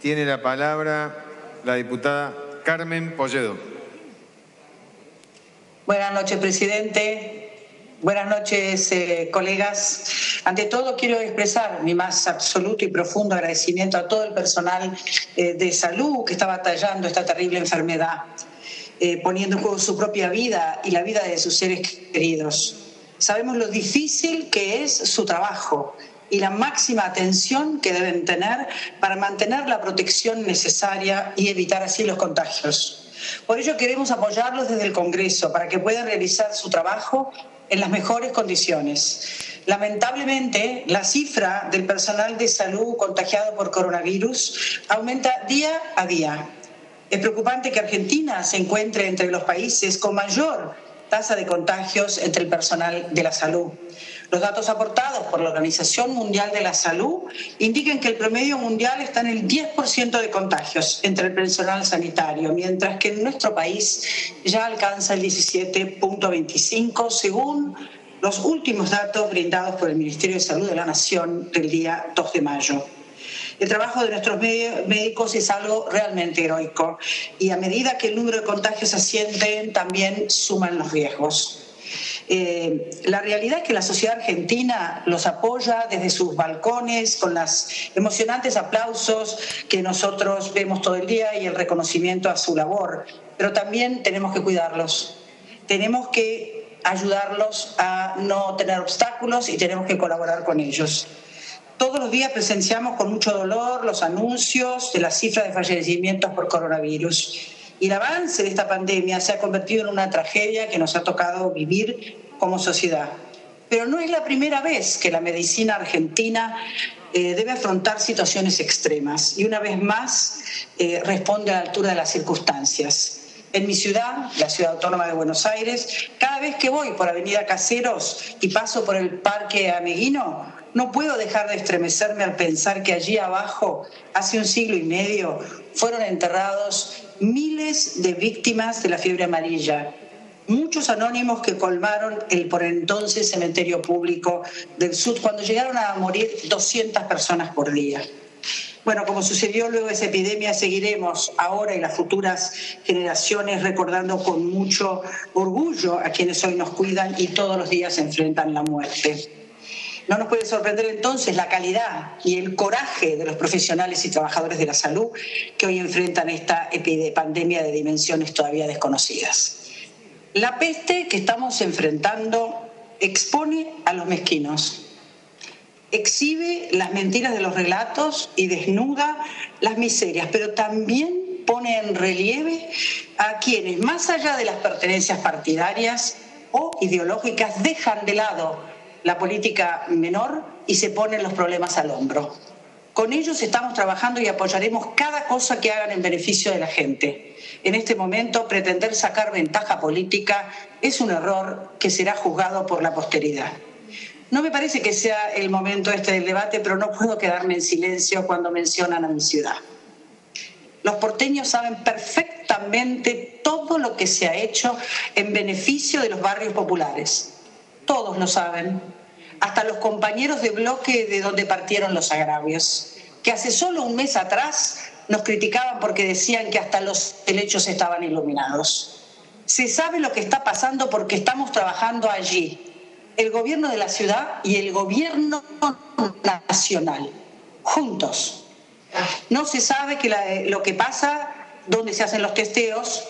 Tiene la palabra la diputada Carmen Polledo. Buenas noches, presidente. Buenas noches, eh, colegas. Ante todo, quiero expresar mi más absoluto y profundo agradecimiento a todo el personal eh, de salud que está batallando esta terrible enfermedad, eh, poniendo en juego su propia vida y la vida de sus seres queridos. Sabemos lo difícil que es su trabajo y la máxima atención que deben tener para mantener la protección necesaria y evitar así los contagios. Por ello queremos apoyarlos desde el Congreso para que puedan realizar su trabajo en las mejores condiciones. Lamentablemente, la cifra del personal de salud contagiado por coronavirus aumenta día a día. Es preocupante que Argentina se encuentre entre los países con mayor tasa de contagios entre el personal de la salud. Los datos aportados por la Organización Mundial de la Salud indican que el promedio mundial está en el 10% de contagios entre el personal sanitario, mientras que en nuestro país ya alcanza el 17.25 según los últimos datos brindados por el Ministerio de Salud de la Nación del día 2 de mayo. El trabajo de nuestros médicos es algo realmente heroico y a medida que el número de contagios asciende, también suman los riesgos. Eh, la realidad es que la sociedad argentina los apoya desde sus balcones con los emocionantes aplausos que nosotros vemos todo el día y el reconocimiento a su labor, pero también tenemos que cuidarlos, tenemos que ayudarlos a no tener obstáculos y tenemos que colaborar con ellos. Todos los días presenciamos con mucho dolor los anuncios de las cifras de fallecimientos por coronavirus y el avance de esta pandemia se ha convertido en una tragedia que nos ha tocado vivir como sociedad. Pero no es la primera vez que la medicina argentina eh, debe afrontar situaciones extremas y una vez más eh, responde a la altura de las circunstancias. En mi ciudad, la ciudad autónoma de Buenos Aires, cada vez que voy por Avenida Caseros y paso por el Parque Ameguino, no puedo dejar de estremecerme al pensar que allí abajo, hace un siglo y medio, fueron enterrados miles de víctimas de la fiebre amarilla, muchos anónimos que colmaron el por entonces cementerio público del sur cuando llegaron a morir 200 personas por día. Bueno, como sucedió luego de esa epidemia, seguiremos ahora y las futuras generaciones recordando con mucho orgullo a quienes hoy nos cuidan y todos los días enfrentan la muerte. No nos puede sorprender entonces la calidad y el coraje de los profesionales y trabajadores de la salud que hoy enfrentan esta pandemia de dimensiones todavía desconocidas. La peste que estamos enfrentando expone a los mezquinos, exhibe las mentiras de los relatos y desnuda las miserias, pero también pone en relieve a quienes, más allá de las pertenencias partidarias o ideológicas, dejan de lado la política menor y se ponen los problemas al hombro. Con ellos estamos trabajando y apoyaremos cada cosa que hagan en beneficio de la gente. En este momento, pretender sacar ventaja política es un error que será juzgado por la posteridad. No me parece que sea el momento este del debate, pero no puedo quedarme en silencio cuando mencionan a mi ciudad. Los porteños saben perfectamente todo lo que se ha hecho en beneficio de los barrios populares todos lo saben, hasta los compañeros de bloque de donde partieron los agravios, que hace solo un mes atrás nos criticaban porque decían que hasta los helechos estaban iluminados. Se sabe lo que está pasando porque estamos trabajando allí, el gobierno de la ciudad y el gobierno nacional, juntos. No se sabe que lo que pasa, dónde se hacen los testeos,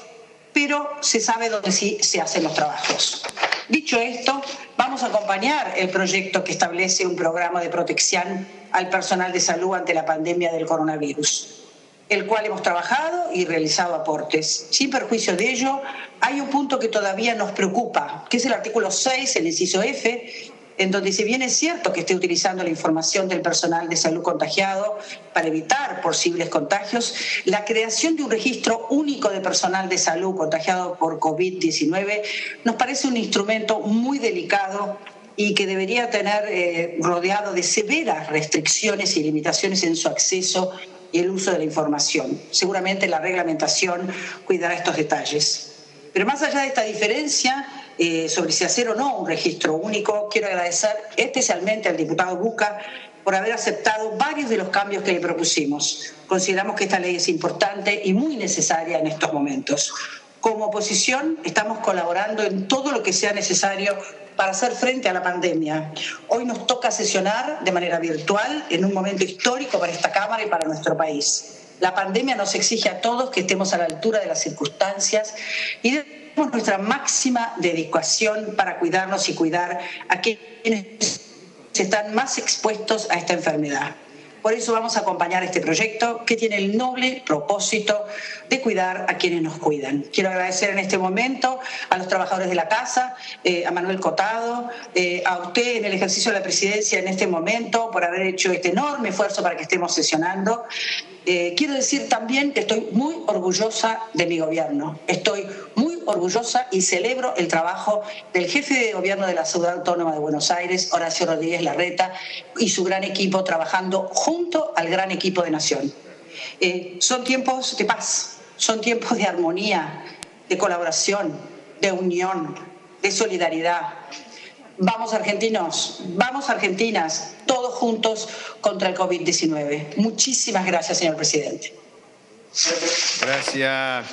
pero se sabe dónde sí se hacen los trabajos. Dicho esto, vamos a acompañar el proyecto que establece un programa de protección al personal de salud ante la pandemia del coronavirus, el cual hemos trabajado y realizado aportes. Sin perjuicio de ello, hay un punto que todavía nos preocupa, que es el artículo 6, el inciso F, en donde si bien es cierto que esté utilizando la información del personal de salud contagiado para evitar posibles contagios, la creación de un registro único de personal de salud contagiado por COVID-19 nos parece un instrumento muy delicado y que debería tener eh, rodeado de severas restricciones y limitaciones en su acceso y el uso de la información. Seguramente la reglamentación cuidará estos detalles. Pero más allá de esta diferencia, eh, sobre si hacer o no un registro único, quiero agradecer especialmente al diputado Buca por haber aceptado varios de los cambios que le propusimos. Consideramos que esta ley es importante y muy necesaria en estos momentos. Como oposición estamos colaborando en todo lo que sea necesario para hacer frente a la pandemia. Hoy nos toca sesionar de manera virtual en un momento histórico para esta Cámara y para nuestro país. La pandemia nos exige a todos que estemos a la altura de las circunstancias y demos nuestra máxima dedicación para cuidarnos y cuidar a quienes están más expuestos a esta enfermedad. Por eso vamos a acompañar este proyecto que tiene el noble propósito de cuidar a quienes nos cuidan. Quiero agradecer en este momento a los trabajadores de la casa, eh, a Manuel Cotado, eh, a usted en el ejercicio de la presidencia en este momento por haber hecho este enorme esfuerzo para que estemos sesionando. Eh, quiero decir también que estoy muy orgullosa de mi gobierno. Estoy muy orgullosa y celebro el trabajo del jefe de gobierno de la Ciudad Autónoma de Buenos Aires, Horacio Rodríguez Larreta, y su gran equipo trabajando junto al gran equipo de Nación. Eh, son tiempos de paz, son tiempos de armonía, de colaboración, de unión, de solidaridad. Vamos argentinos, vamos argentinas, todos juntos contra el COVID-19. Muchísimas gracias, señor presidente. Gracias.